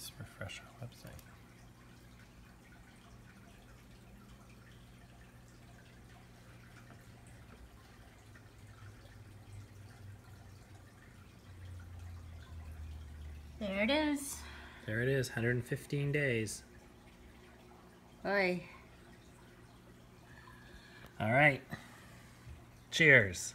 Let's refresh our website. There it is. There it is, 115 days. Oi. All right. Cheers.